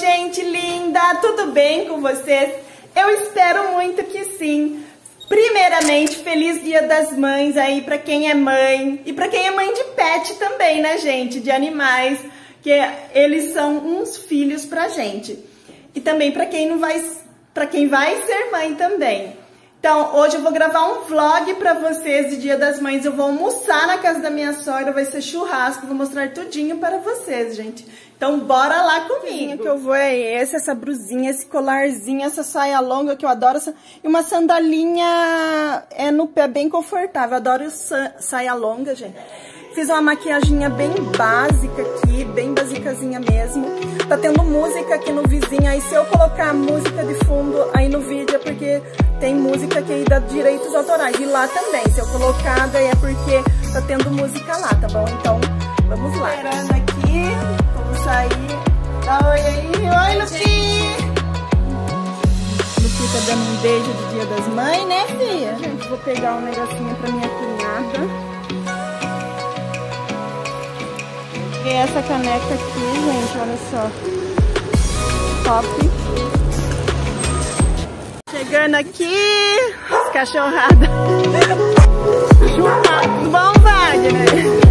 gente linda! Tudo bem com vocês? Eu espero muito que sim. Primeiramente, feliz Dia das Mães aí para quem é mãe e para quem é mãe de pet também, né, gente? De animais, que eles são uns filhos pra gente. E também para quem não vai para quem vai ser mãe também. Então, hoje eu vou gravar um vlog pra vocês de Dia das Mães. Eu vou almoçar na casa da minha sogra, vai ser churrasco, vou mostrar tudinho para vocês, gente. Então, bora lá comigo. O que eu vou é esse, essa brusinha, esse colarzinho, essa saia longa que eu adoro. E uma sandalinha é no pé bem confortável. Eu adoro saia longa, gente. Fiz uma maquiaginha bem básica aqui, bem basicazinha mesmo. Tá tendo música aqui no vizinho, aí se eu colocar música de fundo aí no vídeo é porque tem música que dá direitos autorais. E lá também, se eu colocar daí é porque tá tendo música lá, tá bom? Então, vamos lá. Esperando aqui, vamos sair. Dá oi aí, oi Lupi! Lupi tá dando um beijo de dia das mães, né filha? Gente, vou pegar um negocinho pra minha cunhada. Peguei essa caneca aqui, gente, olha só. Top. Chegando aqui, as cachorradas. Churrasco. Bom, Wagner?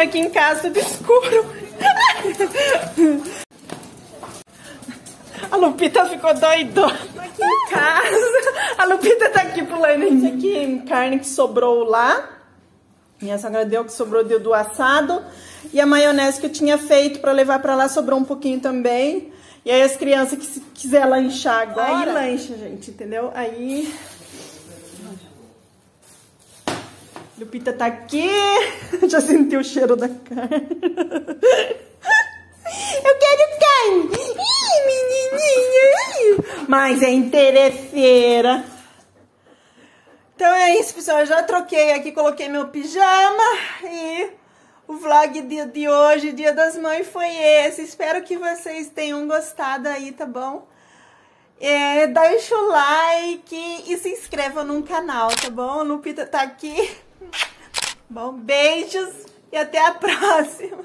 Aqui em casa tudo escuro. A Lupita ficou doidona aqui em casa. A Lupita tá aqui pulando. Isso aqui, carne que sobrou lá. Minha sogra deu que sobrou deu do assado. E a maionese que eu tinha feito para levar para lá sobrou um pouquinho também. E aí as crianças que se quiser lanchar agora... Aí lancha, gente, entendeu? Aí... Lupita tá aqui. Já sentiu o cheiro da carne. Eu quero carne. Ih, menininha. Mas é interesseira. Então é isso, pessoal. Eu já troquei aqui, coloquei meu pijama e o vlog dia de hoje, Dia das Mães, foi esse. Espero que vocês tenham gostado aí, tá bom? É, deixa o like e se inscreva no canal, tá bom? Lupita tá aqui. Bom, beijos e até a próxima.